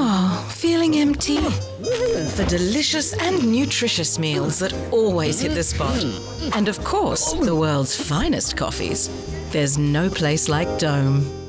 Oh, feeling empty? For delicious and nutritious meals that always hit the spot. And of course, the world's finest coffees. There's no place like Dome.